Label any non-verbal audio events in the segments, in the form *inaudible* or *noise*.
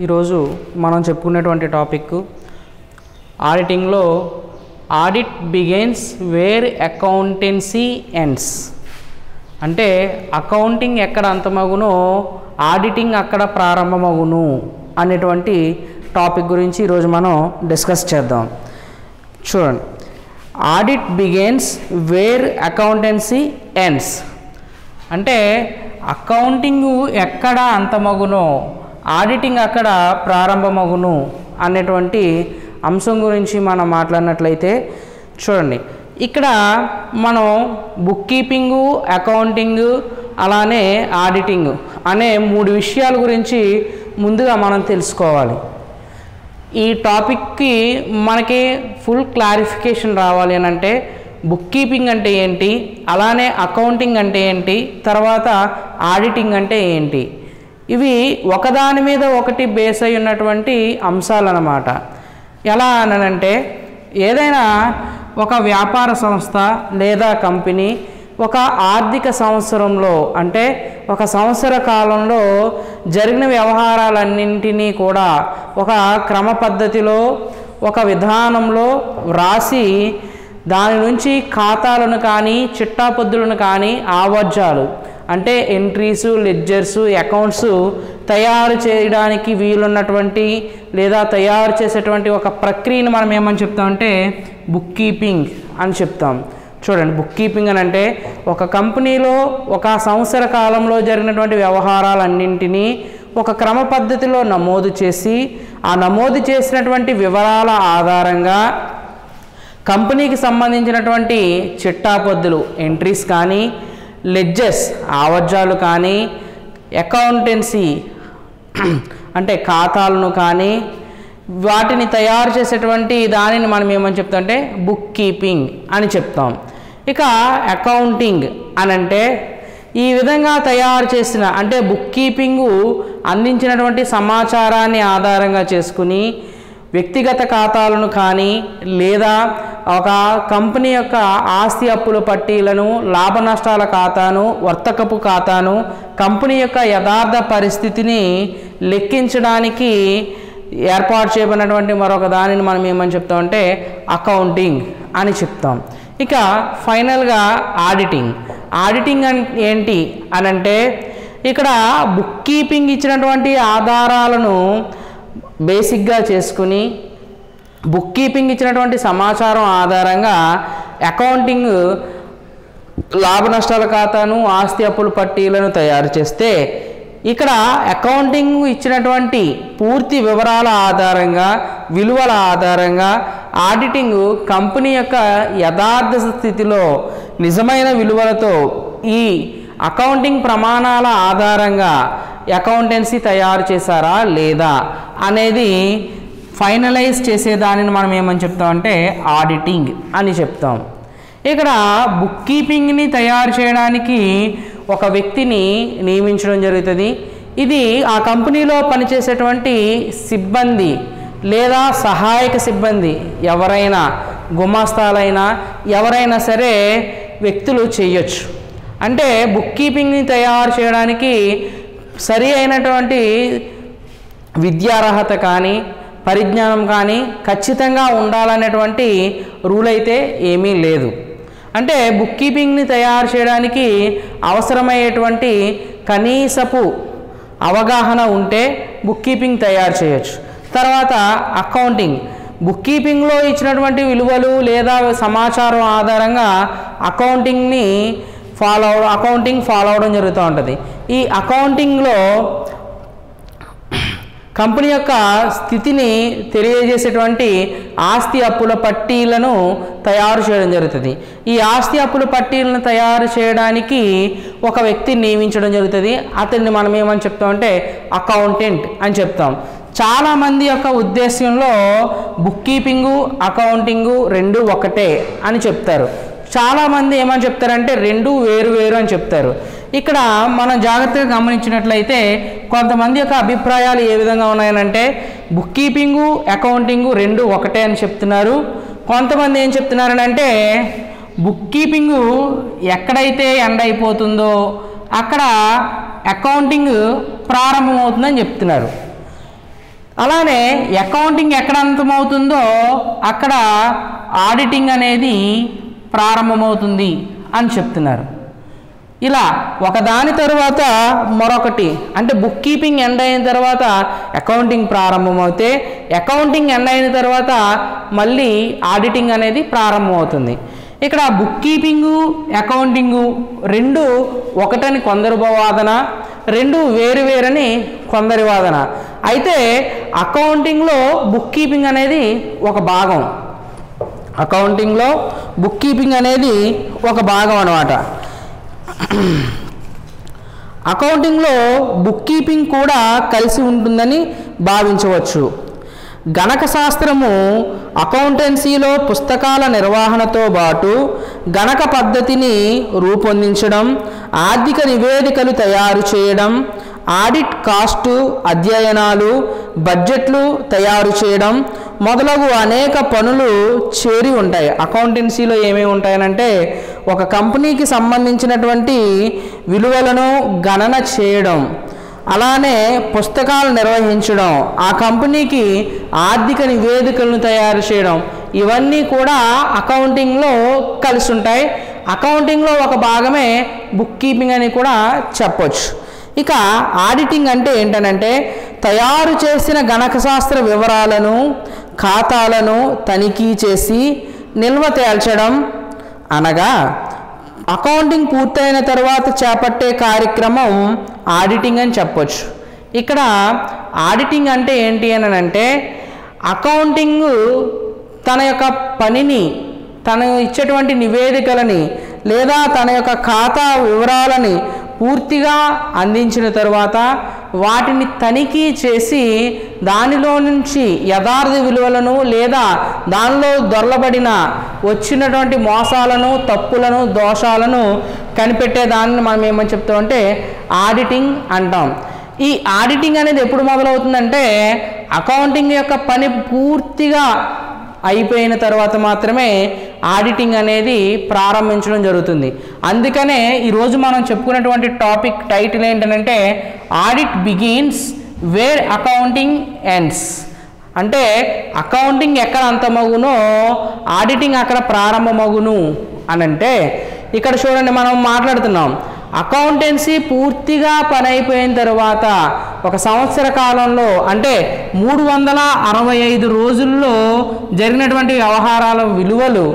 ఈరోజు మనం చెప్పుకునేటువంటి topic ఆడిటింగ్లో audit begins where accountancy ends. అంటే అకౌంటింగ్ ఎక్కడ అంతమగునో ఆడిటింగ్ అక్కడ ప్రారంభమగును అనేటువంటి టాపిక్ గురించి ఈరోజు మనం డిస్కస్ చేద్దాం. చూడండి. Audit begins where accountancy ends. అంటే అకౌంటింగ్ ఎక్కడ అంతమగునో ఆడిటింగ్ అక్కడ ప్రారంభమగును అనేటువంటి అంశం గురించి మనం మాట్లాడినట్లయితే చూడండి. ఇక్కడ మనం బుక్ కీపింగు అకౌంటింగ్ అలానే ఆడిటింగ్ అనే మూడు విషయాల గురించి ముందుగా మనం తెలుసుకోవాలి. ఈ టాపిక్కి మనకి ఫుల్ క్లారిఫికేషన్ రావాలి అని అంటే బుక్ కీపింగ్ అంటే ఏంటి అలానే అకౌంటింగ్ అంటే ఏంటి తర్వాత ఆడిటింగ్ అంటే ఏంటి? ఇవి ఒకదాని మీద ఒకటి బేస్ అయి ఉన్నటువంటి అంశాలన్నమాట. ఎలా అనంటే ఏదైనా ఒక వ్యాపార సంస్థ లేదా కంపెనీ ఒక ఆర్థిక సంవత్సరంలో అంటే ఒక సంవత్సర కాలంలో జరిగిన వ్యవహారాలన్నింటినీ కూడా ఒక క్రమ పద్ధతిలో ఒక విధానంలో వ్రాసి దాని నుంచి ఖాతాలను కానీ చిట్టాపొద్దులను కానీ ఆవర్జాలు అంటే ఎంట్రీసు లెడ్జర్సు అకౌంట్స్ తయారు చేయడానికి వీలున్నటువంటి లేదా తయారు చేసేటువంటి ఒక ప్రక్రియను మనం ఏమని చెప్తామంటే బుక్ కీపింగ్ అని చెప్తాం. చూడండి బుక్ కీపింగ్ అని అంటే ఒక కంపెనీలో ఒక సంవత్సర కాలంలో జరిగినటువంటి వ్యవహారాలన్నింటినీ ఒక క్రమ పద్ధతిలో నమోదు చేసి ఆ నమోదు చేసినటువంటి వివరాల ఆధారంగా కంపెనీకి సంబంధించినటువంటి చిట్టాపద్దులు ఎంట్రీస్ కానీ లెడ్జెస్ ఆవర్జాలు కానీ అకౌంటెన్సీ అంటే ఖాతాలను కానీ వాటిని తయారు చేసేటువంటి దానిని మనం ఏమని చెప్తాం అంటే బుక్ కీపింగ్ అని చెప్తాం. ఇక అకౌంటింగ్ అని అంటే ఈ విధంగా తయారు చేసిన అంటే బుక్ కీపింగు అందించినటువంటి సమాచారాన్ని ఆధారంగా చేసుకుని వ్యక్తిగత ఖాతాలను కానీ లేదా ఒక కంపెనీ యొక్క ఆస్తి అప్పుల పట్టీలను లాభ నష్టాల ఖాతాను వర్తకపు ఖాతాను కంపెనీ యొక్క యథార్థ పరిస్థితిని లెక్కించడానికి ఏర్పాటు చేయబడినటువంటి మరొక దానిని మనం ఏమని చెప్తామంటే అకౌంటింగ్ అని చెప్తాం. ఇక ఫైనల్గా ఆడిటింగ్. ఆడిటింగ్ ఏంటి అని అంటే ఇక్కడ బుక్ కీపింగ్ ఇచ్చినటువంటి ఆధారాలను బేసిక్గా చేసుకుని బుక్ కీపింగ్ ఇచ్చినటువంటి సమాచారం ఆధారంగా అకౌంటింగ్ లాభ నష్టాల ఖాతాను ఆస్తి అప్పుల పట్టీలను తయారు చేస్తే ఇక్కడ అకౌంటింగ్ ఇచ్చినటువంటి పూర్తి వివరాల ఆధారంగా విలువల ఆధారంగా ఆడిటింగ్ కంపెనీ యొక్క యథార్థ స్థితిలో నిజమైన విలువలతో ఈ అకౌంటింగ్ ప్రమాణాల ఆధారంగా అకౌంటెన్సీ తయారు చేశారా లేదా అనేది ఫైనలైజ్ చేసేదానిని మనం ఏమని చెప్తామంటే ఆడిటింగ్ అని చెప్తాం. ఇక్కడ బుక్ కీపింగ్ని తయారు చేయడానికి ఒక వ్యక్తిని నియమించడం జరుగుతుంది. ఇది ఆ కంపెనీలో పనిచేసేటువంటి సిబ్బంది లేదా సహాయక సిబ్బంది ఎవరైనా గుమాస్తాలైనా ఎవరైనా సరే వ్యక్తులు చేయొచ్చు. అంటే బుక్ కీపింగ్ని తయారు చేయడానికి సరి అయినటువంటి విద్యార్హత కానీ పరిజ్ఞానం కానీ ఖచ్చితంగా ఉండాలనేటువంటి రూల్ అయితే ఏమీ లేదు. అంటే బుక్ కీపింగ్ని తయారు చేయడానికి అవసరమయ్యేటువంటి కనీసపు అవగాహన ఉంటే బుక్ కీపింగ్ తయారు చేయొచ్చు. తర్వాత అకౌంటింగ్. బుక్ కీపింగ్లో ఇచ్చినటువంటి విలువలు లేదా సమాచారం ఆధారంగా అకౌంటింగ్ని ఫాలో అకౌంటింగ్ ఫాలో అవడం జరుగుతూ ఉంటుంది. ఈ అకౌంటింగ్లో కంపెనీ యొక్క స్థితిని తెలియజేసేటువంటి ఆస్తి అప్పుల పట్టీలను తయారు చేయడం జరుగుతుంది. ఈ ఆస్తి అప్పుల పట్టీలను తయారు చేయడానికి ఒక వ్యక్తిని నియమించడం జరుగుతుంది. అతన్ని మనం ఏమని చెప్తామంటే అకౌంటెంట్ అని చెప్తాం. చాలామంది యొక్క ఉద్దేశంలో బుక్ కీపింగు అకౌంటింగు రెండు ఒకటే అని చెప్తారు. చాలామంది ఏమని చెప్తారంటే రెండు వేరు వేరు అని చెప్తారు. ఇక్కడ మనం జాగ్రత్తగా గమనించినట్లయితే కొంతమంది యొక్క అభిప్రాయాలు ఏ విధంగా ఉన్నాయనంటే బుక్ కీపింగు అకౌంటింగు రెండు ఒకటే అని చెప్తున్నారు. కొంతమంది ఏం చెప్తున్నారనంటే బుక్ కీపింగు ఎక్కడైతే ఎండ్ అయిపోతుందో అక్కడ అకౌంటింగ్ ప్రారంభమవుతుందని చెప్తున్నారు. అలానే అకౌంటింగ్ ఎక్కడ అంతమవుతుందో అక్కడ ఆడిటింగ్ అనేది ప్రారంభమవుతుంది అని చెప్తున్నారు. ఇలా ఒకదాని తర్వాత మరొకటి. అంటే బుక్ కీపింగ్ ఎండ్ అయిన తర్వాత అకౌంటింగ్ ప్రారంభమవుతే అకౌంటింగ్ ఎండ్ అయిన తర్వాత మళ్ళీ ఆడిటింగ్ అనేది ప్రారంభమవుతుంది. ఇక్కడ బుక్ కీపింగు అకౌంటింగు రెండు ఒకటని కొందరు వాదన రెండు వేరు వేరని కొందరి వాదన. అయితే అకౌంటింగ్లో బుక్ కీపింగ్ అనేది ఒక భాగం. అకౌంటింగ్లో బుక్ కీపింగ్ అనేది ఒక భాగం అనమాట అకౌంటింగ్లో బుక్ కీపింగ్ కూడా కలిసి ఉంటుందని భావించవచ్చు. గణక శాస్త్రము అకౌంటెన్సీలో పుస్తకాల నిర్వహణతో పాటు గణక పద్ధతిని రూపొందించడం ఆర్థిక నివేదికలు తయారు చేయడం ఆడిట్ కాస్టు అధ్యయనాలు బడ్జెట్లు తయారు చేయడం మొదలగు అనేక పనులు చేరి ఉంటాయి. అకౌంటెన్సీలో ఏమేమి ఉంటాయనంటే ఒక కంపెనీకి సంబంధించినటువంటి విలువలను గణన చేయడం అలానే పుస్తకాలు నిర్వహించడం ఆ కంపెనీకి ఆర్థిక నివేదికలను తయారు చేయడం ఇవన్నీ కూడా అకౌంటింగ్లో కలిసి ఉంటాయి. అకౌంటింగ్లో ఒక భాగమే బుక్ కీపింగ్ అని కూడా చెప్పొచ్చు. ఇక ఆడిటింగ్ అంటే ఏంటనంటే తయారు చేసిన గణకశాస్త్ర వివరాలను ఖాతాలను తనిఖీ చేసి నిల్వ తేల్చడం అనగా అకౌంటింగ్ పూర్తయిన తర్వాత చేపట్టే కార్యక్రమం ఆడిటింగ్ అని చెప్పొచ్చు. ఇక్కడ ఆడిటింగ్ అంటే ఏంటి అని అంటే అకౌంటింగ్ తన యొక్క పనిని తను ఇచ్చేటువంటి నివేదికలని లేదా తన యొక్క ఖాతా వివరాలని పూర్తిగా అందించిన తరువాత వాటిని తనిఖీ చేసి దానిలో నుంచి యథార్థ విలువలను లేదా దానిలో దొరలబడిన వచ్చినటువంటి మోసాలను తప్పులను దోషాలను కనిపెట్టే దానిని మనం ఏమని చెప్తామంటే ఆడిటింగ్ అంటాం. ఈ ఆడిటింగ్ అనేది ఎప్పుడు మొదలవుతుందంటే అకౌంటింగ్ యొక్క పని పూర్తిగా అయిపోయిన తర్వాత మాత్రమే ఆడిటింగ్ అనేది ప్రారంభించడం జరుగుతుంది. అందుకనే ఈరోజు మనం చెప్పుకున్నటువంటి టాపిక్ టైటిల్ ఏంటంటే audit begins where accounting ends. అంటే అకౌంటింగ్ ఎక్కడ అంతమగునో ఆడిటింగ్ అక్కడ ప్రారంభమగును అని అంటే ఇక్కడ చూడండి మనం మాట్లాడుతున్నాం. అకౌంటెన్సీ పూర్తిగా పని అయిపోయిన తర్వాత ఒక సంవత్సర కాలంలో అంటే మూడు వందల అరవై ఐదు రోజుల్లో జరిగినటువంటి వ్యవహారాల విలువలు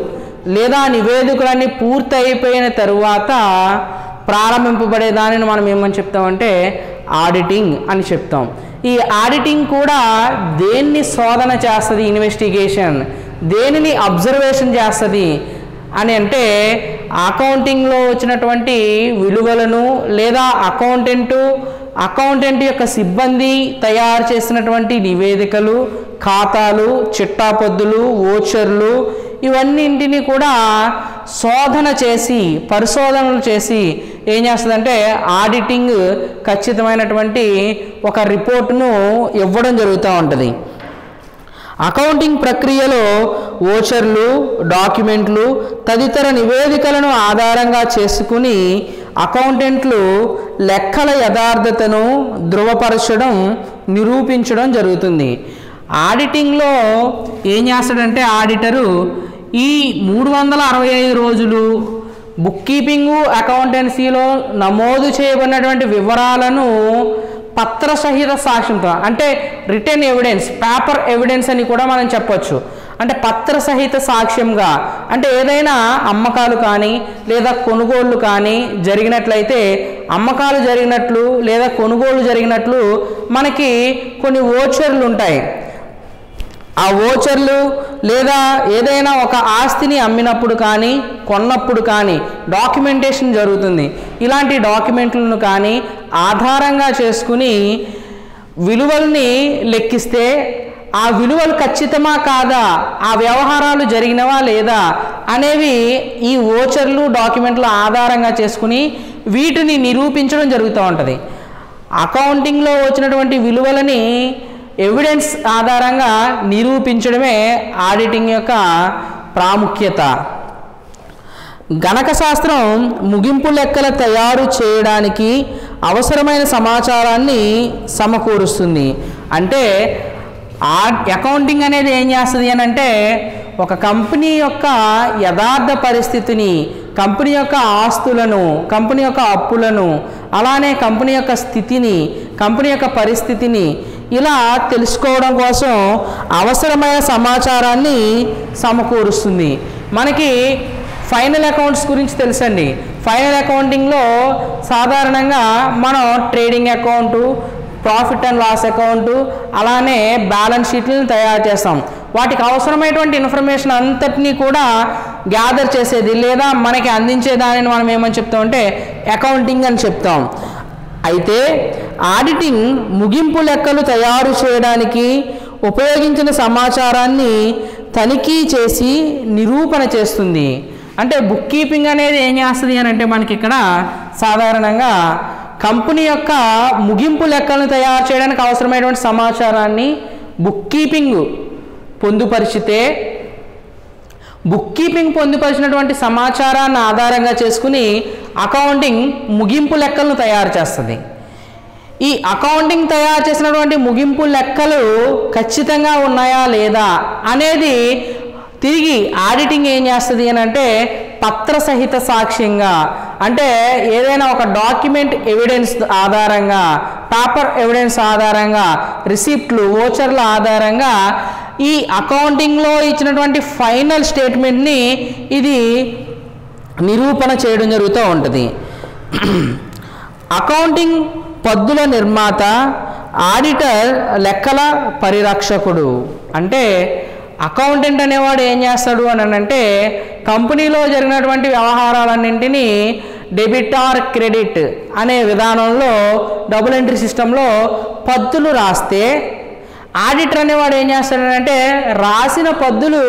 లేదా నివేదికలన్నీ పూర్తి అయిపోయిన తరువాత ప్రారంభింపబడే దానిని మనం ఏమని చెప్తామంటే ఆడిటింగ్ అని చెప్తాం. ఈ ఆడిటింగ్ కూడా దేన్ని శోధన చేస్తుంది ఇన్వెస్టిగేషన్? దేనిని అబ్జర్వేషన్ చేస్తుంది? అని అంటే అకౌంటింగ్లో వచ్చినటువంటి విలువలను లేదా అకౌంటెంటు అకౌంటెంట్ యొక్క సిబ్బంది తయారు చేసినటువంటి నివేదికలు ఖాతాలు చిట్టాపద్దులు ఓచర్లు ఇవన్నింటినీ కూడా శోధన చేసి పరిశోధనలు చేసి ఏం చేస్తుందంటే ఆడిటింగ్ ఖచ్చితమైనటువంటి ఒక రిపోర్టును ఇవ్వడం జరుగుతూ ఉంటుంది. అకౌంటింగ్ ప్రక్రియలో ఓచర్లు డాక్యుమెంట్లు తదితర నివేదికలను ఆధారంగా చేసుకుని అకౌంటెంట్లు లెక్కల యథార్థతను ధృవపరచడం నిరూపించడం జరుగుతుంది. ఆడిటింగ్లో ఏం చేస్తాడంటే ఆడిటరు ఈ మూడు వందల అరవై ఐదు రోజులు బుక్ కీపింగు అకౌంటెన్సీలో నమోదు చేయబడినటువంటి వివరాలను పత్ర సహిత సాక్ష్యంతో అంటే రిటర్న్ ఎవిడెన్స్ పేపర్ ఎవిడెన్స్ అని కూడా మనం చెప్పొచ్చు. అంటే పత్ర సహిత సాక్ష్యంగా అంటే ఏదైనా అమ్మకాలు కానీ లేదా కొనుగోళ్ళు కానీ జరిగినట్లయితే అమ్మకాలు జరిగినట్లు లేదా కొనుగోళ్ళు జరిగినట్లు మనకి కొన్ని ఓచర్లు ఉంటాయి. ఆ ఓచర్లు లేదా ఏదైనా ఒక ఆస్తిని అమ్మినప్పుడు కానీ కొన్నప్పుడు కానీ డాక్యుమెంటేషన్ జరుగుతుంది. ఇలాంటి డాక్యుమెంట్లను కానీ ఆధారంగా చేసుకుని విలువల్ని లెక్కిస్తే ఆ విలువలు ఖచ్చితమా కాదా? ఆ వ్యవహారాలు జరిగినవా లేదా? అనేవి ఈ ఓచర్లు డాక్యుమెంట్ల ఆధారంగా చేసుకుని వీటిని నిరూపించడం జరుగుతూ ఉంటుంది. అకౌంటింగ్లో వచ్చినటువంటి విలువలని ఎవిడెన్స్ ఆధారంగా నిరూపించడమే ఆడిటింగ్ యొక్క ప్రాముఖ్యత. గణక శాస్త్రం ముగింపు లెక్కల తయారు చేయడానికి అవసరమైన సమాచారాన్ని సమకూరుస్తుంది. అంటే ఆ అకౌంటింగ్ అనేది ఏం చేస్తుంది అని అంటే ఒక కంపెనీ యొక్క యథార్థ పరిస్థితిని కంపెనీ యొక్క ఆస్తులను కంపెనీ యొక్క అప్పులను అలానే కంపెనీ యొక్క స్థితిని కంపెనీ యొక్క పరిస్థితిని ఇలా తెలుసుకోవడం కోసం అవసరమైన సమాచారాన్ని సమకూరుస్తుంది. మనకి ఫైనల్ అకౌంట్స్ గురించి తెలుసండి. ఫైనల్ అకౌంటింగ్లో సాధారణంగా మనం trading account profit and loss account అలానే బ్యాలెన్స్ షీట్లను తయారు చేస్తాం. వాటికి అవసరమైనటువంటి ఇన్ఫర్మేషన్ అంతటినీ కూడా గ్యాదర్ చేసేది లేదా మనకి అందించే దానిని మనం ఏమని చెప్తామంటే అకౌంటింగ్ అని చెప్తాం. అయితే ఆడిటింగ్ ముగింపు లెక్కలు తయారు చేయడానికి ఉపయోగించిన సమాచారాన్ని తనిఖీ చేసి నిరూపణ చేస్తుంది. అంటే బుక్ కీపింగ్ అనేది ఏం చేస్తుంది అని అంటే మనకి ఇక్కడ సాధారణంగా కంపెనీ యొక్క ముగింపు లెక్కలను తయారు చేయడానికి అవసరమైనటువంటి సమాచారాన్ని బుక్ కీపింగ్ పొందుపరిచితే బుక్ కీపింగ్ పొందుపరిచినటువంటి సమాచారాన్ని ఆధారంగా చేసుకుని అకౌంటింగ్ ముగింపు లెక్కలను తయారు చేస్తుంది. ఈ అకౌంటింగ్ తయారు చేసినటువంటి ముగింపు లెక్కలు ఖచ్చితంగా ఉన్నాయా లేదా అనేది తిరిగి ఆడిటింగ్ ఏం చేస్తుంది అని అంటే పత్ర సహిత సాక్ష్యంగా. అంటే ఏదైనా ఒక డాక్యుమెంట్ ఎవిడెన్స్ ఆధారంగా పేపర్ ఎవిడెన్స్ ఆధారంగా రిసిప్ట్లు ఓచర్ల ఆధారంగా ఈ అకౌంటింగ్లో ఇచ్చినటువంటి ఫైనల్ స్టేట్మెంట్ని ఇది నిరూపణ చేయడం జరుగుతూ ఉంటుంది. అకౌంటింగ్ పద్దుల నిర్మాత ఆడిటర్ లెక్కల పరిరక్షకుడు. అంటే అకౌంటెంట్ అనేవాడు ఏం చేస్తాడు అని అంటే కంపెనీలో జరిగినటువంటి వ్యవహారాలన్నింటినీ డెబిట్ ఆర్ క్రెడిట్ అనే విధానంలో డబుల్ ఎంట్రీ సిస్టంలో పద్దులు రాస్తే ఆడిటర్ అనేవాడు ఏం చేస్తాడంటే రాసిన పద్దులు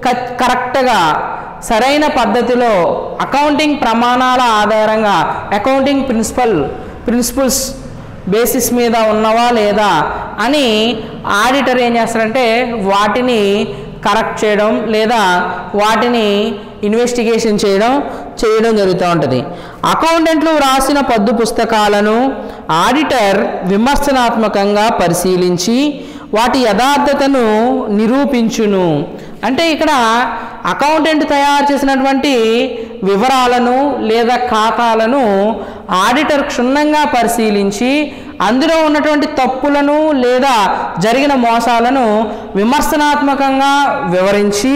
క- కరెక్ట్గా సరైన పద్ధతిలో అకౌంటింగ్ ప్రమాణాల ఆధారంగా అకౌంటింగ్ ప్రిన్సిపల్ ప్రిన్సిపల్స్ బేసిస్ మీద ఉన్నవా లేదా అని ఆడిటర్ ఏం చేస్తారంటే వాటిని కరెక్ట్ చేయడం లేదా వాటిని ఇన్వెస్టిగేషన్ చేయడం చేయడం జరుగుతూ ఉంటుంది. అకౌంటెంట్లు వ్రాసిన పద్దు పుస్తకాలను ఆడిటర్ విమర్శనాత్మకంగా పరిశీలించి వాటి యథార్థతను నిరూపించును. అంటే ఇక్కడ అకౌంటెంట్ తయారు చేసినటువంటి వివరాలను లేదా ఖాతాలను ఆడిటర్ క్షుణ్ణంగా పరిశీలించి అందులో ఉన్నటువంటి తప్పులను లేదా జరిగిన మోసాలను విమర్శనాత్మకంగా వివరించి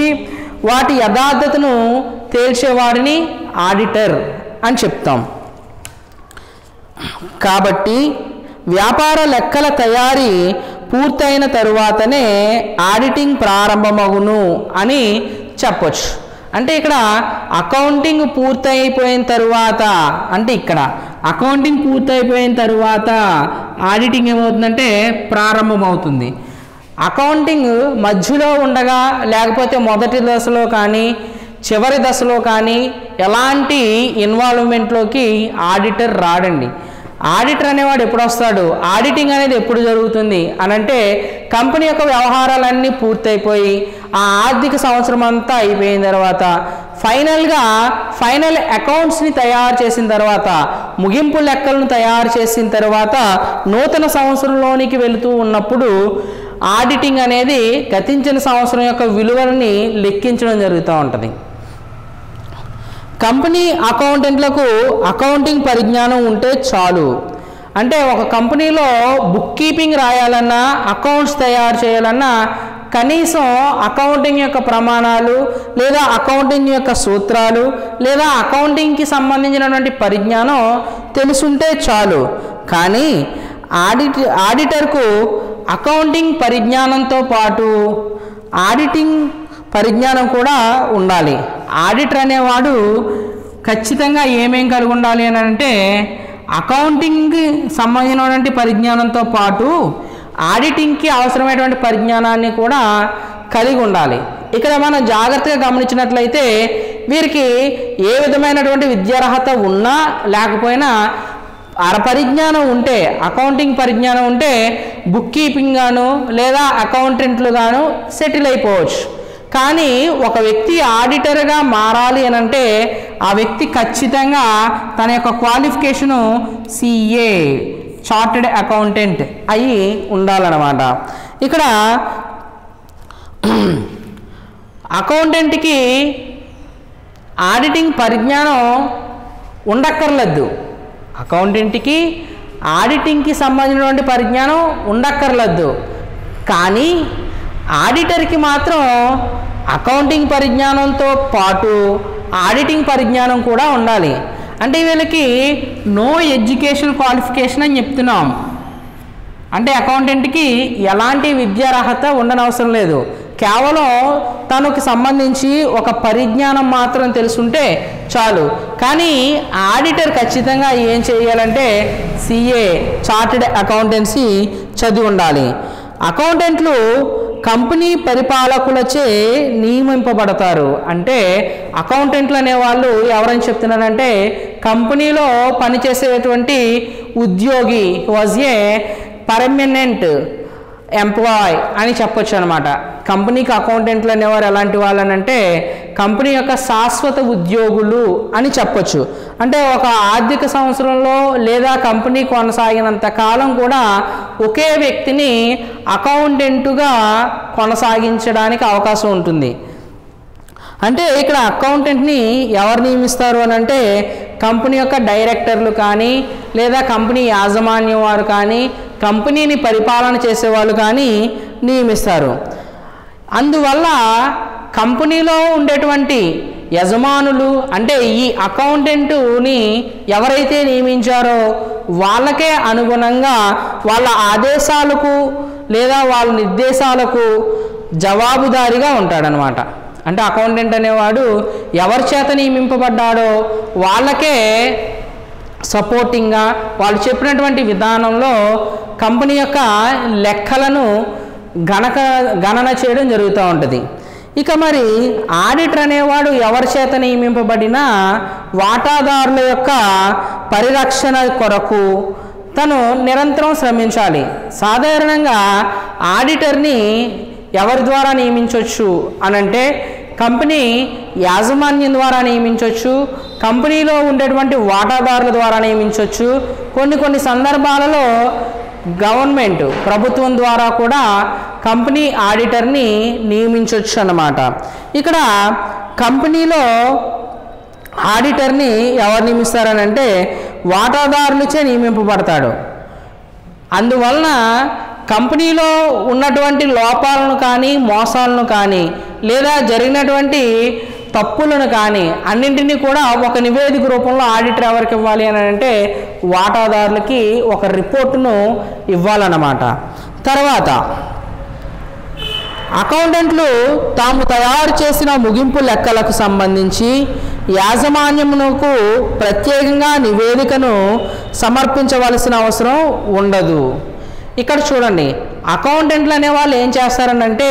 వాటి యథార్థతను తేల్చేవాడిని ఆడిటర్ అని చెప్తాం. కాబట్టి వ్యాపార లెక్కల తయారీ పూర్తయిన తరువాతనే ఆడిటింగ్ ప్రారంభమగును అని చెప్పొచ్చు. అంటే ఇక్కడ అకౌంటింగ్ పూర్తయిపోయిన తరువాత అంటే ఇక్కడ అకౌంటింగ్ పూర్తయిపోయిన తరువాత ఆడిటింగ్ ఏమవుతుందంటే ప్రారంభమవుతుంది. అకౌంటింగ్ మధ్యలో ఉండగా లేకపోతే మొదటి దశలో కానీ చివరి దశలో కానీ ఎలాంటి ఇన్వాల్వ్మెంట్లోకి ఆడిటర్ రాడండి. ఆడిటర్ అనేవాడు ఎప్పుడు వస్తాడు? ఆడిటింగ్ అనేది ఎప్పుడు జరుగుతుంది? అని అంటే కంపెనీ యొక్క వ్యవహారాలన్నీ పూర్తయిపోయి ఆ ఆర్థిక సంవత్సరం అంతా అయిపోయిన తర్వాత ఫైనల్గా ఫైనల్ అకౌంట్స్ని తయారు చేసిన తర్వాత ముగింపు లెక్కలను తయారు చేసిన తర్వాత నూతన సంవత్సరంలోనికి వెళుతూ ఉన్నప్పుడు ఆడిటింగ్ అనేది గతించిన సంవత్సరం యొక్క విలువలని లెక్కించడం జరుగుతూ ఉంటుంది. కంపెనీ అకౌంటెంట్లకు అకౌంటింగ్ పరిజ్ఞానం ఉంటే చాలు. అంటే ఒక కంపెనీలో బుక్ కీపింగ్ రాయాలన్నా అకౌంట్స్ తయారు చేయాలన్నా కనీసం అకౌంటింగ్ యొక్క ప్రమాణాలు లేదా అకౌంటింగ్ యొక్క సూత్రాలు లేదా అకౌంటింగ్కి సంబంధించినటువంటి పరిజ్ఞానం తెలుసుంటే చాలు. కానీ ఆడిట్ ఆడిటర్కు అకౌంటింగ్ పరిజ్ఞానంతో పాటు ఆడిటింగ్ పరిజ్ఞానం కూడా ఉండాలి. ఆడిటర్ అనేవాడు ఖచ్చితంగా ఏమేం కలిగి ఉండాలి అని అంటే అకౌంటింగ్ సంబంధించినటువంటి పరిజ్ఞానంతో పాటు ఆడిటింగ్కి అవసరమైనటువంటి పరిజ్ఞానాన్ని కూడా కలిగి ఉండాలి. ఇక్కడ మనం జాగ్రత్తగా గమనించినట్లయితే వీరికి ఏ విధమైనటువంటి విద్యార్హత ఉన్నా లేకపోయినా అర పరిజ్ఞానం ఉంటే అకౌంటింగ్ పరిజ్ఞానం ఉంటే బుక్ కీపింగ్ గాను లేదా అకౌంటెంట్లు గాను సెటిల్ అయిపోవచ్చు. కానీ ఒక వ్యక్తి ఆడిటర్గా మారాలి అని అంటే ఆ వ్యక్తి ఖచ్చితంగా తన యొక్క క్వాలిఫికేషను సిఏ చార్టెడ్ అకౌంటెంట్ అయి ఉండాలన్నమాట. ఇక్కడ అకౌంటెంట్కి ఆడిటింగ్ పరిజ్ఞానం ఉండక్కర్లేదు. అకౌంటెంట్కి ఆడిటింగ్కి సంబంధించినటువంటి పరిజ్ఞానం ఉండక్కర్లేదు. కానీ ఆడిటర్కి మాత్రం అకౌంటింగ్ పరిజ్ఞానంతో పాటు ఆడిటింగ్ పరిజ్ఞానం కూడా ఉండాలి. అంటే వీళ్ళకి నో ఎడ్యుకేషన్ క్వాలిఫికేషన్ అని చెప్తున్నాం. అంటే అకౌంటెంట్కి ఎలాంటి విద్యార్హత ఉండనవసరం లేదు. కేవలం తనకు సంబంధించి ఒక పరిజ్ఞానం మాత్రం తెలుసుంటే చాలు. కానీ ఆడిటర్ ఖచ్చితంగా ఏం చేయాలంటే సిఏ చార్టెడ్ అకౌంటెన్సీ చదివి ఉండాలి. అకౌంటెంట్లు కంపెనీ పరిపాలకులచే నియమింపబడతారు. అంటే అకౌంటెంట్లు అనేవాళ్ళు ఎవరని చెప్తున్నారంటే కంపెనీలో పనిచేసేటువంటి ఉద్యోగి వాజ్ ఏ పర్మనెంట్ ఎంప్లాయ్ అని చెప్పొచ్చు అనమాట కంపెనీకి అకౌంటెంట్లు అనేవారు ఎలాంటి వాళ్ళనంటే కంపెనీ యొక్క శాశ్వత ఉద్యోగులు అని చెప్పొచ్చు. అంటే ఒక ఆర్థిక సంవత్సరంలో లేదా కంపెనీ కొనసాగినంత కాలం కూడా ఒకే వ్యక్తిని అకౌంటెంటుగా కొనసాగించడానికి అవకాశం ఉంటుంది. అంటే ఇక్కడ అకౌంటెంట్ని ఎవరు నియమిస్తారు అని అంటే కంపెనీ యొక్క డైరెక్టర్లు కానీ లేదా కంపెనీ యాజమాన్యం వారు కానీ కంపెనీని పరిపాలన చేసేవాళ్ళు కానీ నియమిస్తారు. అందువల్ల కంపెనీలో ఉండేటువంటి యజమానులు అంటే ఈ అకౌంటెంటుని ఎవరైతే నియమించారో వాళ్ళకే అనుగుణంగా వాళ్ళ ఆదేశాలకు లేదా వాళ్ళ నిర్దేశాలకు జవాబుదారీగా ఉంటాడనమాట అంటే అకౌంటెంట్ అనేవాడు ఎవరి చేత నియమింపబడ్డాడో వాళ్ళకే సపోర్టింగ్గా వాళ్ళు చెప్పినటువంటి విధానంలో కంపెనీ యొక్క లెక్కలను గణక గణన చేయడం జరుగుతూ ఉంటుంది. ఇక మరి ఆడిటర్ అనేవాడు ఎవరి చేత నియమింపబడినా వాటాదారుల యొక్క పరిరక్షణ కొరకు తను నిరంతరం శ్రమించాలి. సాధారణంగా ఆడిటర్ని ఎవరి ద్వారా నియమించవచ్చు అనంటే కంపెనీ యాజమాన్యం ద్వారా నియమించవచ్చు కంపెనీలో ఉండేటువంటి వాటాదారుల ద్వారా నియమించవచ్చు కొన్ని కొన్ని సందర్భాలలో గవర్నమెంట్ ప్రభుత్వం ద్వారా కూడా కంపెనీ ఆడిటర్ని నియమించవచ్చు అన్నమాట. ఇక్కడ కంపెనీలో ఆడిటర్ని ఎవరు నియమిస్తారనంటే వాటాదారులచే నియమింపబడతాడు. అందువలన కంపెనీలో ఉన్నటువంటి లోపాలను కానీ మోసాలను కానీ లేదా జరిగినటువంటి తప్పులను కానీ అన్నింటినీ కూడా ఒక నివేదిక రూపంలో ఆడిటర్ ఎవరికి ఇవ్వాలి అని అంటే వాటాదారులకి ఒక రిపోర్టును ఇవ్వాలన్నమాట. తర్వాత అకౌంటెంట్లు తాము తయారు చేసిన ముగింపు లెక్కలకు సంబంధించి యాజమాన్యమునకు ప్రత్యేకంగా నివేదికను సమర్పించవలసిన అవసరం ఉండదు. ఇక్కడ చూడండి అకౌంటెంట్లు అనే వాళ్ళు ఏం చేస్తారనంటే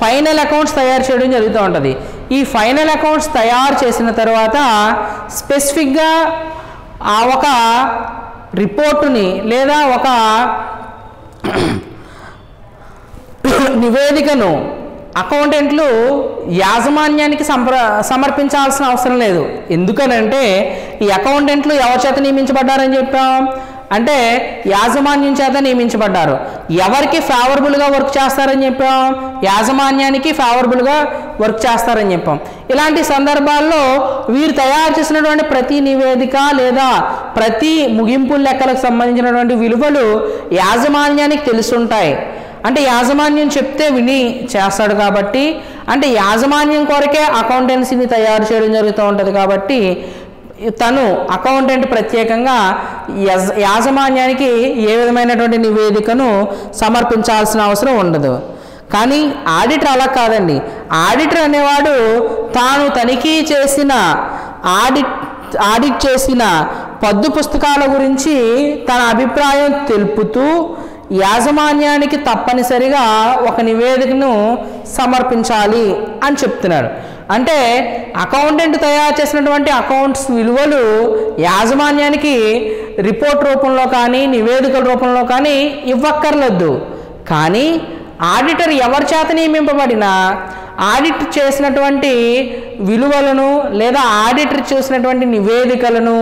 ఫైనల్ అకౌంట్స్ తయారు చేయడం జరుగుతూ ఉంటుంది. ఈ ఫైనల్ అకౌంట్స్ తయారు చేసిన తర్వాత స్పెసిఫిక్గా ఆ ఒక రిపోర్టుని లేదా ఒక *coughs* నివేదికను అకౌంటెంట్లు యాజమాన్యానికి సంప్ర సమర్పించాల్సిన అవసరం లేదు. ఎందుకనంటే ఈ అకౌంటెంట్లు ఎవరి చేత నియమించబడ్డారని చెప్పాం? అంటే యాజమాన్యం చేత నియమించబడ్డారు. ఎవరికి ఫేవరబుల్గా వర్క్ చేస్తారని చెప్పాం? యాజమాన్యానికి ఫేవరబుల్గా వర్క్ చేస్తారని చెప్పాం. ఇలాంటి సందర్భాల్లో వీరు తయారు చేసినటువంటి ప్రతి నివేదిక లేదా ప్రతి ముగింపు లెక్కలకు సంబంధించినటువంటి విలువలు యాజమాన్యానికి తెలుసుంటాయి. అంటే యాజమాన్యం చెప్తే విని చేస్తాడు కాబట్టి అంటే యాజమాన్యం కొరకే అకౌంటెన్సీని తయారు చేయడం జరుగుతూ ఉంటుంది కాబట్టి తను అకౌంటెంట్ ప్రత్యేకంగా యాజమాన్యానికి ఏ విధమైనటువంటి నివేదికను సమర్పించాల్సిన అవసరం ఉండదు. కానీ ఆడిటర్ అలా కాదండి. ఆడిటర్ అనేవాడు తాను తనిఖీ చేసిన ఆడిట్ ఆడిట్ చేసిన పద్దు పుస్తకాల గురించి తన అభిప్రాయం తెలుపుతూ యాజమాన్యానికి తప్పనిసరిగా ఒక నివేదికను సమర్పించాలి అని చెప్తున్నారు అంటే అకౌంటెంట్ తయారు చేసినటువంటి అకౌంట్స్ విలువలు యాజమాన్యానికి రిపోర్ట్ రూపంలో కానీ నివేదికల రూపంలో కానీ ఇవ్వక్కర్లేదు. కానీ ఆడిటర్ ఎవరి చేత నియమింపబడినా ఆడిట్ చేసినటువంటి విలువలను లేదా ఆడిటర్ చేసినటువంటి నివేదికలను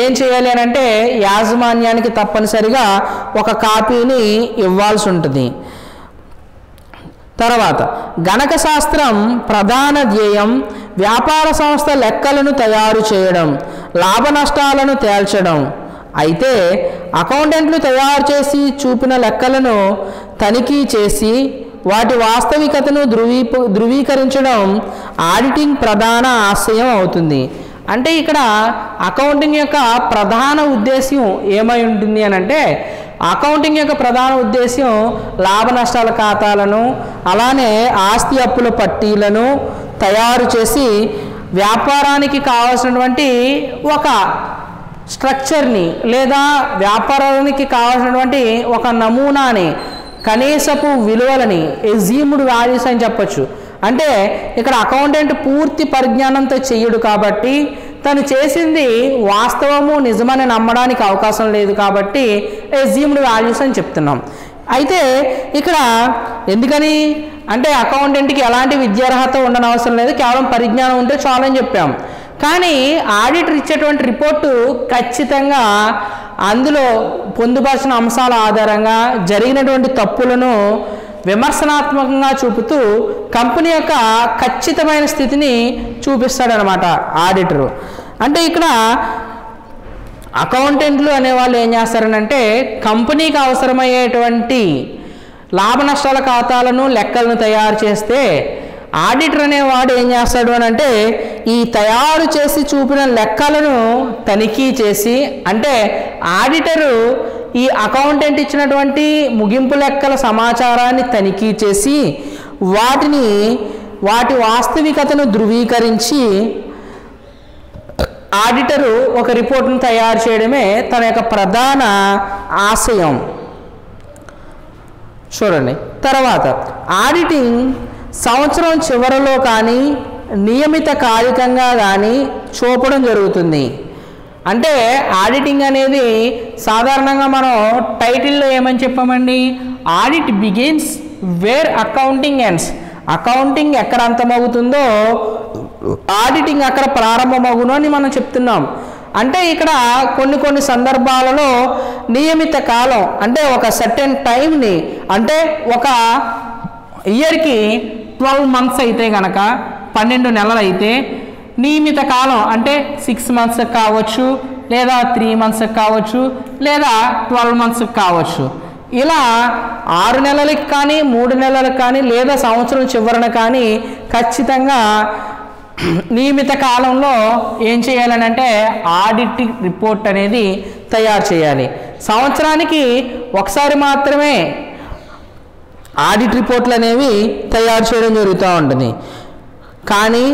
ఏం చేయాలి అని అంటే యాజమాన్యానికి తప్పనిసరిగా ఒక కాపీని ఇవ్వాల్సి ఉంటుంది. తర్వాత గణక శాస్త్రం ప్రధాన ధ్యేయం వ్యాపార సంస్థ లెక్కలను తయారు చేయడం లాభ నష్టాలను తేల్చడం. అయితే అకౌంటెంట్లు తయారు చేసి చూపిన లెక్కలను తనిఖీ చేసి వాటి వాస్తవికతను ధృవీ ధృవీకరించడం ఆడిటింగ్ ప్రధాన ఆశయం అవుతుంది. అంటే ఇక్కడ అకౌంటింగ్ యొక్క ప్రధాన ఉద్దేశ్యం ఏమై ఉంటుంది అని అంటే అకౌంటింగ్ యొక్క ప్రధాన ఉద్దేశ్యం లాభ నష్టాల ఖాతాలను అలానే ఆస్తి అప్పుల పట్టీలను తయారు చేసి వ్యాపారానికి కావాల్సినటువంటి ఒక స్ట్రక్చర్ని లేదా వ్యాపారానికి కావాల్సినటువంటి ఒక నమూనాని కనీసపు విలువలని ఎజీముడ్ వాల్యూస్ అని చెప్పొచ్చు. అంటే ఇక్కడ అకౌంటెంట్ పూర్తి పరిజ్ఞానంతో చెయ్యడు కాబట్టి తను చేసింది వాస్తవము నిజమని నమ్మడానికి అవకాశం లేదు కాబట్టి ఎజ్యూమ్డ్ వాల్యూస్ అని చెప్తున్నాం. అయితే ఇక్కడ ఎందుకని? అంటే అకౌంటెంట్కి ఎలాంటి విద్యార్హత ఉండని అవసరం లేదు కేవలం పరిజ్ఞానం ఉంటే చాలని చెప్పాం. కానీ ఆడిటర్ ఇచ్చేటువంటి రిపోర్టు ఖచ్చితంగా అందులో పొందుపరిచిన అంశాల ఆధారంగా జరిగినటువంటి తప్పులను విమర్శనాత్మకంగా చూపుతూ కంపెనీ యొక్క ఖచ్చితమైన స్థితిని చూపిస్తాడనమాట ఆడిటరు. అంటే ఇక్కడ అకౌంటెంట్లు అనేవాళ్ళు ఏం చేస్తారనంటే కంపెనీకి అవసరమయ్యేటువంటి లాభ నష్టాల ఖాతాలను లెక్కలను తయారు చేస్తే ఆడిటర్ అనేవాడు ఏం చేస్తాడు అని అంటే ఈ తయారు చేసి చూపిన లెక్కలను తనిఖీ చేసి అంటే ఆడిటరు ఈ అకౌంటెంట్ ఇచ్చినటువంటి ముగింపు లెక్కల సమాచారాన్ని తనిఖీ చేసి వాటిని వాటి వాస్తవికతను ధృవీకరించి ఆడిటరు ఒక రిపోర్ట్ను తయారు చేయడమే తన యొక్క ప్రధాన ఆశయం. చూడండి. తర్వాత ఆడిటింగ్ సంవత్సరం చివరలో కానీ నియమిత కాలికంగా కానీ చూపడం జరుగుతుంది. అంటే ఆడిటింగ్ అనేది సాధారణంగా మనం టైటిల్లో ఏమని చెప్పామండి? Audit begins where accounting ends. Accounting ఎక్కడ అంతమవుతుందో ఆడిటింగ్ అక్కడ ప్రారంభమగును అని మనం చెప్తున్నాం. అంటే ఇక్కడ కొన్ని కొన్ని సందర్భాలలో నియమిత కాలం అంటే ఒక సర్టెన్ టైంని అంటే ఒక ఇయర్కి ట్వెల్వ్ మంత్స్ అయితే కనుక పన్నెండు నెలలు అయితే నియమిత కాలం అంటే సిక్స్ మంత్స్ కావచ్చు లేదా త్రీ మంత్స్ కావచ్చు లేదా ట్వెల్వ్ మంత్స్ కావచ్చు. ఇలా ఆరు నెలలకి కానీ మూడు నెలలకు కానీ లేదా సంవత్సరం చివరన కానీ ఖచ్చితంగా నియమిత కాలంలో ఏం చేయాలని అంటే ఆడిట్ రిపోర్ట్ అనేది తయారు చేయాలి. సంవత్సరానికి ఒకసారి మాత్రమే ఆడిట్ రిపోర్ట్లు అనేవి తయారు చేయడం జరుగుతూ ఉంటుంది. కానీ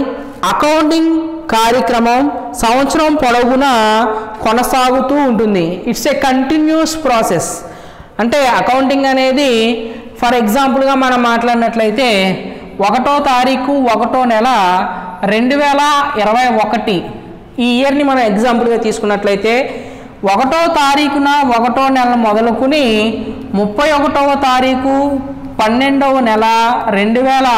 అకౌంటింగ్ కార్యక్రమం సంవత్సరం పొడవునా కొనసాగుతూ ఉంటుంది. ఇట్స్ ఏ కంటిన్యూస్ ప్రాసెస్ అంటే అకౌంటింగ్ అనేది ఫర్ ఎగ్జాంపుల్గా మనం మాట్లాడినట్లయితే ఒకటో తారీఖు ఒకటో నెల రెండు వేల ఇరవై ఒకటి ఈ ఇయర్ని మనం ఎగ్జాంపుల్గా తీసుకున్నట్లయితే ఒకటో తారీఖున ఒకటో నెల మొదలుకుని ముప్పై ఒకటవ తారీఖు పన్నెండవ నెల రెండు వేల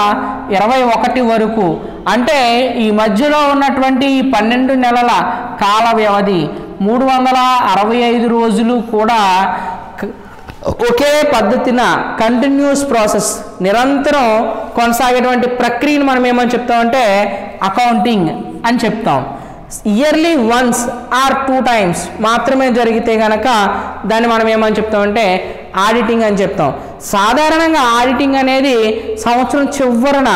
ఇరవై ఒకటి వరకు. అంటే ఈ మధ్యలో ఉన్నటువంటి ఈ పన్నెండు నెలల కాల వ్యవధి మూడు వందల అరవై ఐదు రోజులు కూడా ఒకే పద్ధతిన కంటిన్యూస్ ప్రాసెస్ నిరంతరం కొనసాగేటువంటి ప్రక్రియను మనం ఏమని చెప్తామంటే అకౌంటింగ్ అని చెప్తాం. Yearly once or two times మాత్రమే జరిగితే కనుక దాన్ని మనం ఏమని చెప్తామంటే ఆడిటింగ్ అని చెప్తాం. సాధారణంగా ఆడిటింగ్ అనేది సంవత్సరం చివరన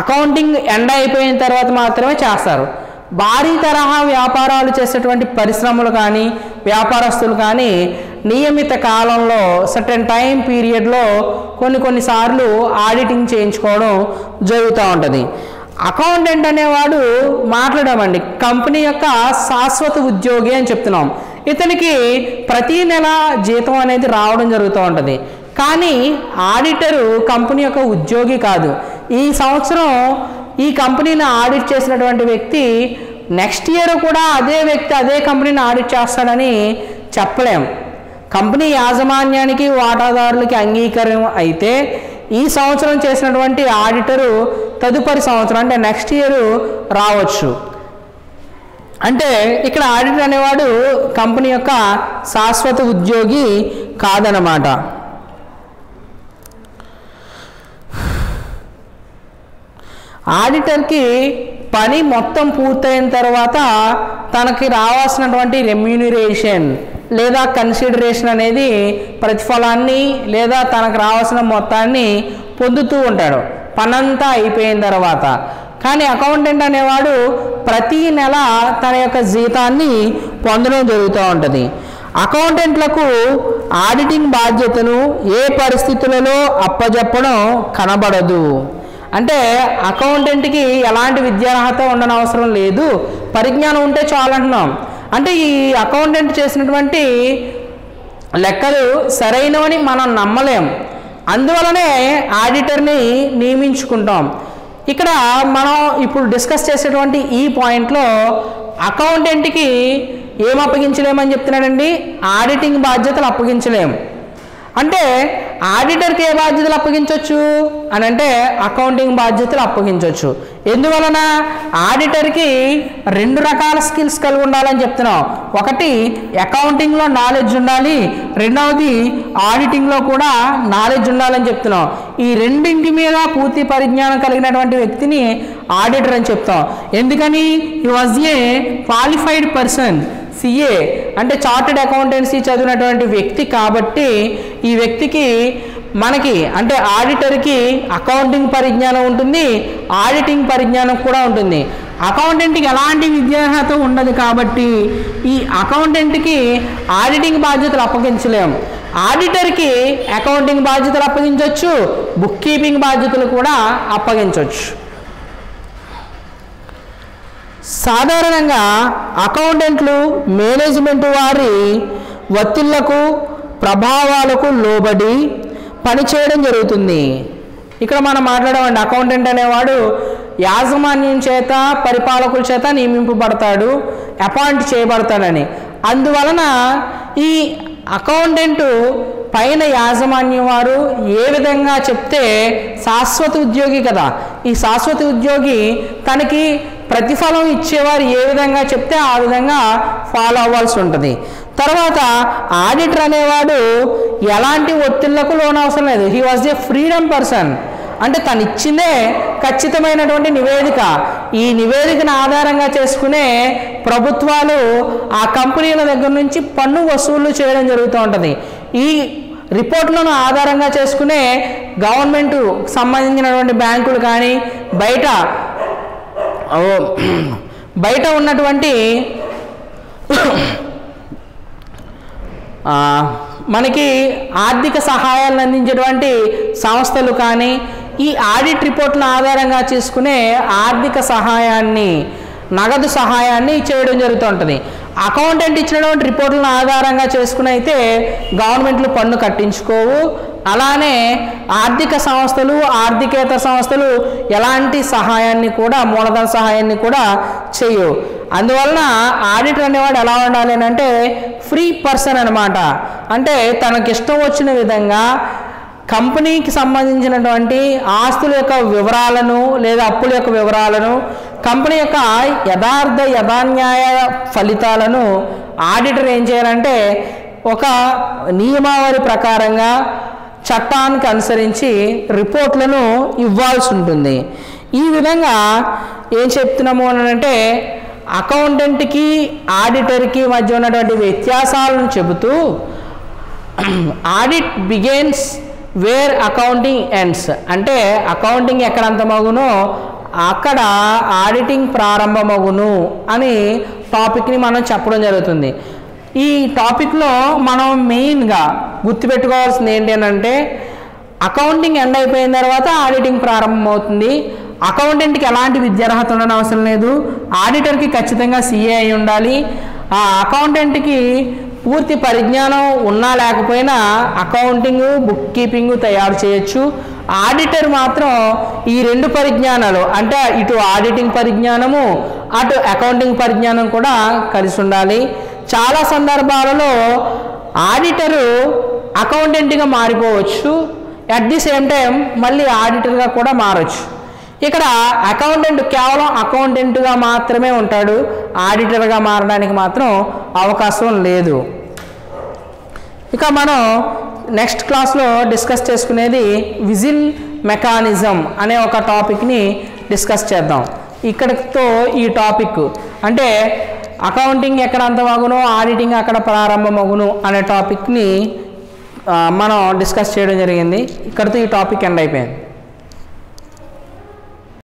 అకౌంటింగ్ ఎండ్ అయిపోయిన తర్వాత మాత్రమే చేస్తారు. భారీ తరహా వ్యాపారాలు చేసేటువంటి పరిశ్రమలు కానీ వ్యాపారస్తులు కానీ నియమిత కాలంలో సర్టెన్ టైం పీరియడ్లో కొన్ని కొన్నిసార్లు ఆడిటింగ్ చేయించుకోవడం జరుగుతూ ఉంటుంది. అకౌంటెంట్ అనేవాడు మాట్లాడామండి. కంపెనీ యొక్క శాశ్వత ఉద్యోగి అని చెప్తున్నాం. ఇతనికి ప్రతి నెల జీతం అనేది రావడం జరుగుతూ ఉంటుంది. కానీ ఆడిటరు కంపెనీ యొక్క ఉద్యోగి కాదు. ఈ సంవత్సరం ఈ కంపెనీని ఆడిట్ చేసినటువంటి వ్యక్తి నెక్స్ట్ ఇయర్ కూడా అదే వ్యక్తి అదే కంపెనీని ఆడిట్ చేస్తాడని చెప్పలేం. కంపెనీ యాజమాన్యానికి వాటాదారులకి అంగీకారం అయితే ఈ సంవత్సరం చేసినటువంటి ఆడిటరు తదుపరి సంవత్సరం అంటే నెక్స్ట్ ఇయర్ రావచ్చు. అంటే ఇక్కడ ఆడిటర్ అనేవాడు కంపెనీ యొక్క శాశ్వత ఉద్యోగి కాదనమాట ఆడిటర్కి పని మొత్తం పూర్తయిన తర్వాత తనకి రావాల్సినటువంటి రెమ్యూనరేషన్ లేదా కన్సిడరేషన్ అనేది ప్రతిఫలాన్ని లేదా తనకు రావాల్సిన మొత్తాన్ని పొందుతూ ఉంటాడు. పనంతా అయిపోయిన తర్వాత. కానీ అకౌంటెంట్ అనేవాడు ప్రతి నెల తన యొక్క జీతాన్ని పొందడం జరుగుతూ ఉంటుంది. అకౌంటెంట్లకు ఆడిటింగ్ బాధ్యతను ఏ పరిస్థితులలో అప్పజెప్పడం కనబడదు. అంటే అకౌంటెంట్కి ఎలాంటి విద్యార్హత ఉండని అవసరం లేదు. పరిజ్ఞానం ఉంటే చాలంటున్నాం అంటే ఈ అకౌంటెంట్ చేసినటువంటి లెక్కలు సరైనవని మనం నమ్మలేం. అందువలనే ఆడిటర్ని నియమించుకుంటాం. ఇక్కడ మనం ఇప్పుడు డిస్కస్ చేసేటువంటి ఈ పాయింట్లో అకౌంటెంట్కి ఏం అప్పగించలేమని చెప్తున్నాడండి? ఆడిటింగ్ బాధ్యతలు అప్పగించలేము అంటే ఆడిటర్కి ఏ బాధ్యతలు అప్పగించవచ్చు అని అంటే అకౌంటింగ్ బాధ్యతలు అప్పగించవచ్చు ఎందువలన? ఆడిటర్కి రెండు రకాల స్కిల్స్ కలిగి ఉండాలని చెప్తున్నాం ఒకటి అకౌంటింగ్లో నాలెడ్జ్ ఉండాలి. రెండవది ఆడిటింగ్లో కూడా నాలెడ్జ్ ఉండాలని చెప్తున్నాం ఈ రెండింటి మీద పూర్తి పరిజ్ఞానం కలిగినటువంటి వ్యక్తిని ఆడిటర్ అని చెప్తాం ఎందుకని? He was a qualified person CA అంటే చార్టెడ్ అకౌంటెన్సీ చదివినటువంటి వ్యక్తి కాబట్టి ఈ వ్యక్తికి మనకి అంటే ఆడిటర్కి అకౌంటింగ్ పరిజ్ఞానం ఉంటుంది ఆడిటింగ్ పరిజ్ఞానం కూడా ఉంటుంది. అకౌంటెంట్కి ఎలాంటి విద్యార్హత ఉండదు కాబట్టి ఈ అకౌంటెంట్కి ఆడిటింగ్ బాధ్యతలు అప్పగించలేము. ఆడిటర్కి అకౌంటింగ్ బాధ్యతలు అప్పగించవచ్చు బుక్ కీపింగ్ బాధ్యతలు కూడా అప్పగించవచ్చు సాధారణంగా అకౌంటెంట్లు మేనేజ్మెంట్ వారి ఒత్తిళ్ళకు ప్రభావాలకు లోబడి పనిచేయడం జరుగుతుంది. ఇక్కడ మనం మాట్లాడమండి అకౌంటెంట్ అనేవాడు యాజమాన్యం చేత పరిపాలకుల చేత నియమింపబడతాడు అపాయింట్ చేయబడతాడని. అందువలన ఈ అకౌంటెంట్ పైన యాజమాన్యం వారు ఏ విధంగా చెప్తే శాశ్వత ఉద్యోగి కదా. ఈ శాశ్వత ఉద్యోగి తనకి ప్రతిఫలం ఇచ్చేవారు ఏ విధంగా చెప్తే ఆ విధంగా ఫాలో అవ్వాల్సి ఉంటుంది. తర్వాత ఆడిటర్ అనేవాడు ఎలాంటి ఒత్తిళ్ళకు లోనవసరం లేదు. He was a freedom person అంటే తను ఇచ్చిందే ఖచ్చితమైనటువంటి నివేదిక. ఈ నివేదికను ఆధారంగా చేసుకునే ప్రభుత్వాలు ఆ కంపెనీల దగ్గర నుంచి పన్ను వసూళ్ళు చేయడం జరుగుతూ ఉంటుంది. ఈ రిపోర్ట్లను ఆధారంగా చేసుకునే గవర్నమెంట్ సంబంధించినటువంటి బ్యాంకులు కానీ బయట బయట ఉన్నటువంటి మనకి ఆర్థిక సహాయాలను అందించేటువంటి సంస్థలు కానీ ఈ ఆడిట్ రిపోర్ట్ల ఆధారంగా చేసుకునే ఆర్థిక సహాయాన్ని నగదు సహాయాన్ని చేయడం జరుగుతుంటుంది. అకౌంటెంట్ ఇచ్చినటువంటి రిపోర్టులను ఆధారంగా చేసుకుని అయితే గవర్నమెంట్లు పన్ను కట్టించుకోవు. అలానే ఆర్థిక సంస్థలు ఆర్థికేతర సంస్థలు ఎలాంటి సహాయాన్ని కూడా మూలధన సహాయాన్ని కూడా చేయవు. అందువలన ఆడిటర్ అనేవాడు ఎలా ఉండాలి అని అంటే ఫ్రీ పర్సన్ అనమాట అంటే తనకిష్టం వచ్చిన విధంగా కంపెనీకి సంబంధించినటువంటి ఆస్తుల యొక్క వివరాలను లేదా అప్పుల యొక్క వివరాలను కంపెనీ యొక్క యథార్థ యథాన్యాయ ఫలితాలను ఆడిటర్ ఏం చేయాలంటే ఒక నియమావళి ప్రకారంగా చట్టానికి అనుసరించి రిపోర్ట్లను ఇవ్వాల్సి ఉంటుంది. ఈ విధంగా ఏం చెప్తున్నాము అంటే అకౌంటెంట్కి ఆడిటర్కి మధ్య ఉన్నటువంటి వ్యత్యాసాలను చెబుతూ *clears throat* audit begins where accounting ends అంటే అకౌంటింగ్ ఎక్కడ అంతమగునో అక్కడ ఆడిటింగ్ ప్రారంభమగును అని టాపిక్ని మనం చెప్పడం జరుగుతుంది. ఈ టాపిక్లో మనం మెయిన్గా గుర్తుపెట్టుకోవాల్సింది ఏంటి అని అంటే అకౌంటింగ్ ఎండ్ అయిపోయిన తర్వాత ఆడిటింగ్ ప్రారంభమవుతుంది. అకౌంటెంట్కి ఎలాంటి విద్యార్హత ఉండని అవసరం లేదు. ఆడిటర్కి ఖచ్చితంగా సీఏ అయి ఉండాలి. ఆ అకౌంటెంట్కి పూర్తి పరిజ్ఞానం ఉన్నా లేకపోయినా అకౌంటింగ్ బుక్ కీపింగ్ తయారు చేయొచ్చు. ఆడిటర్ మాత్రం ఈ రెండు పరిజ్ఞానాలు అంటే ఇటు ఆడిటింగ్ పరిజ్ఞానము అటు అకౌంటింగ్ పరిజ్ఞానం కూడా కలిసి ఉండాలి చాలా సందర్భాలలో ఆడిటరు అకౌంటెంట్గా మారిపోవచ్చు. అట్ ది సేమ్ టైం మళ్ళీ ఆడిటర్గా కూడా మారచ్చు. ఇక్కడ అకౌంటెంట్ కేవలం అకౌంటెంట్గా మాత్రమే ఉంటాడు. ఆడిటర్గా మారడానికి మాత్రం అవకాశం లేదు. ఇక మనం నెక్స్ట్ క్లాస్లో డిస్కస్ చేసుకునేది విజిల్ మెకానిజం అనే ఒక టాపిక్ని డిస్కస్ చేద్దాం. ఇక్కడితో ఈ టాపిక్ అంటే అకౌంటింగ్ ఎక్కడ అంతమగును ఆడిటింగ్ అక్కడ ప్రారంభమగును అనే టాపిక్ని మనం డిస్కస్ చేయడం జరిగింది. ఇక్కడితో ఈ టాపిక్ ఎండ్ అయిపోయింది.